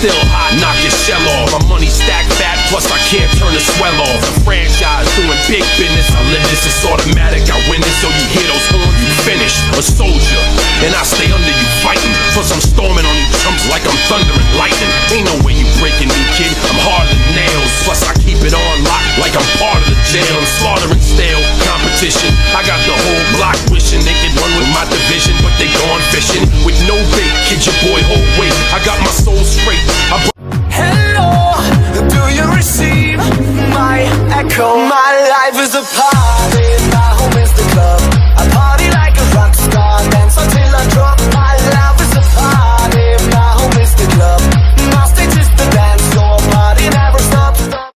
still hot, knock your shell off. My money stacked fat, plus I can't turn the swell off. The franchise doing big business. I live this, it's automatic. I win this, so you hear those horns, you finish. A soldier, and I stay under you fighting. Plus I'm storming on you chumps like I'm thundering lightning. Ain't no way you breaking me, kid. I'm hard than nails. Plus I keep it on lock like I'm part of the jail. I'm slaughtering stale competition. I got the whole block wishing they could run with my division, but they gone fishing with no bait. Kid, your boy, hold weight. I got my